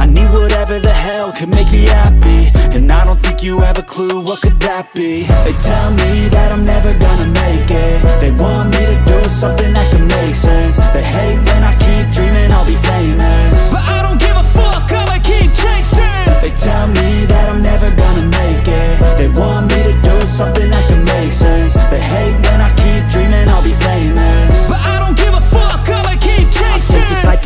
I need whatever the hell could make me happy. And I don't think you have a clue what could that be. They tell me that I'm never gonna make it. They want me to do something that could make sense. They hate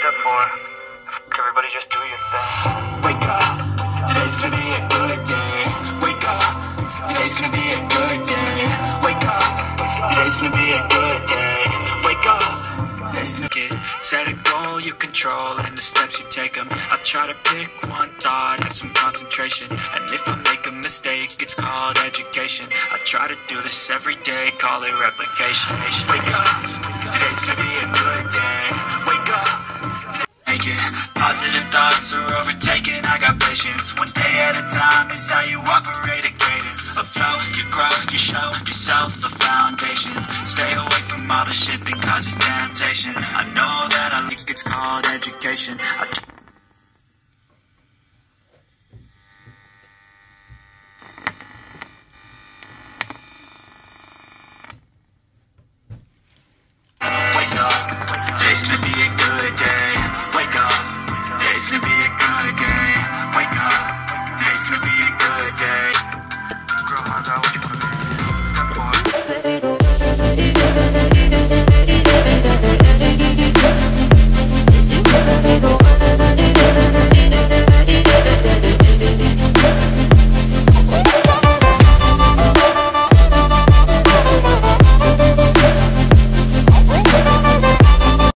Step four, everybody just do your thing. Wake up, today's gonna be a good day. Wake up, today's gonna be a good day. Wake up, today's gonna be a good day. Wake up, set a goal you control and the steps you take them. I try to pick one thought, have some concentration, and if I make a mistake, it's called education. I try to do this every day, call it replication. Wake up, today's gonna be a good Positive thoughts are overtaken, I got patience. One day at a time is how you operate a cadence. A flow, you grow, you show yourself the foundation. Stay away from all the shit that causes temptation. I know that I think it's called education. I